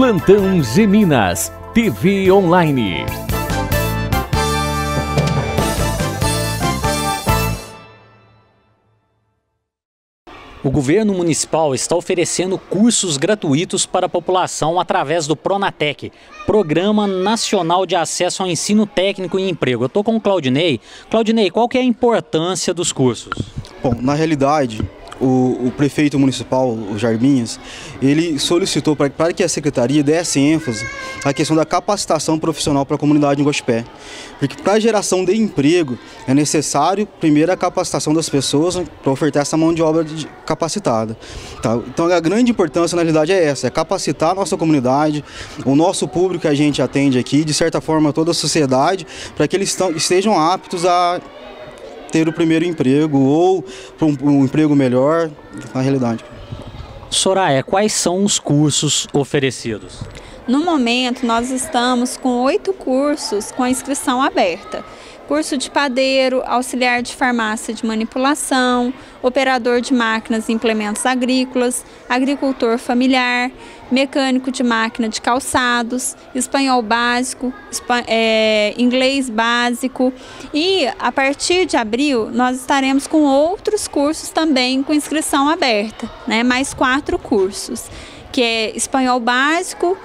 Plantão Geminas, TV Online. O governo municipal está oferecendo cursos gratuitos para a população através do Pronatec, Programa Nacional de Acesso ao Ensino Técnico e Emprego. Eu estou com o Claudinei. Claudinei, qual que é a importância dos cursos? Bom, na realidade, o, o, prefeito municipal, o Jarbinhas, ele solicitou para que a secretaria desse ênfase à questão da capacitação profissional para a comunidade em Gospé. Porque para a geração de emprego é necessário, primeiro, a capacitação das pessoas para ofertar essa mão de obra capacitada. Tá? Então a grande importância na realidade é essa, é capacitar a nossa comunidade, o nosso público que a gente atende aqui, de certa forma toda a sociedade, para que eles estejam aptos a ter o primeiro emprego ou um, um emprego melhor, na realidade. Soraya, quais são os cursos oferecidos? No momento, nós estamos com oito cursos com inscrição aberta curso de padeiro, auxiliar de farmácia de manipulação, operador de máquinas e implementos agrícolas, agricultor familiar, mecânico de máquina de calçados, espanhol básico, é, inglês básico e a partir de abril nós estaremos com outros cursos também com inscrição aberta, né? mais quatro cursos, que é espanhol básico,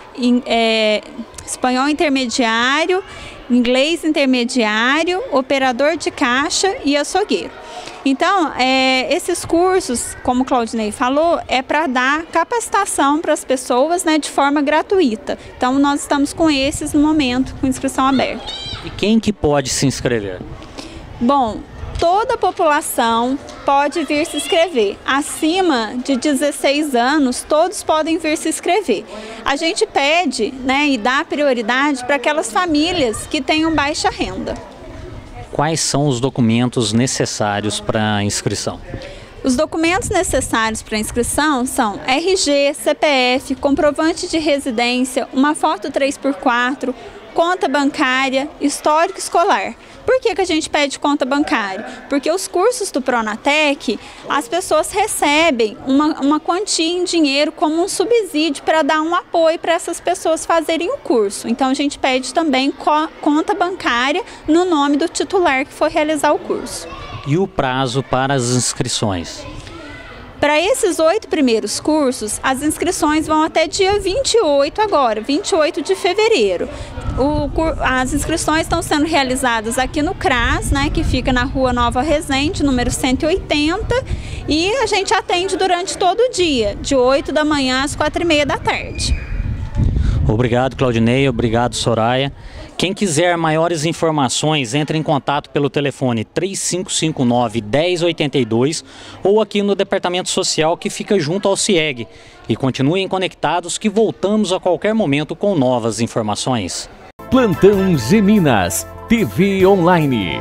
é, espanhol intermediário inglês intermediário, operador de caixa e açougueiro. Então, é, esses cursos, como o Claudinei falou, é para dar capacitação para as pessoas né, de forma gratuita. Então, nós estamos com esses no momento, com inscrição aberta. E quem que pode se inscrever? Bom, toda a população pode vir se inscrever. Acima de 16 anos, todos podem vir se inscrever. A gente pede né, e dá prioridade para aquelas famílias que tenham baixa renda. Quais são os documentos necessários para a inscrição? Os documentos necessários para inscrição são RG, CPF, comprovante de residência, uma foto 3x4, conta bancária, histórico escolar. Por que, que a gente pede conta bancária? Porque os cursos do Pronatec, as pessoas recebem uma, uma quantia em dinheiro como um subsídio para dar um apoio para essas pessoas fazerem o curso. Então a gente pede também co conta bancária no nome do titular que for realizar o curso. E o prazo para as inscrições? Para esses oito primeiros cursos, as inscrições vão até dia 28 agora, 28 de fevereiro. O, as inscrições estão sendo realizadas aqui no CRAS, né, que fica na rua Nova Resende, número 180, e a gente atende durante todo o dia, de 8 da manhã às 4 e meia da tarde. Obrigado, Claudinei. Obrigado, Soraya. Quem quiser maiores informações, entre em contato pelo telefone 3559 1082 ou aqui no departamento social que fica junto ao CIEG. E continuem conectados que voltamos a qualquer momento com novas informações. Plantão Geminas, TV Online.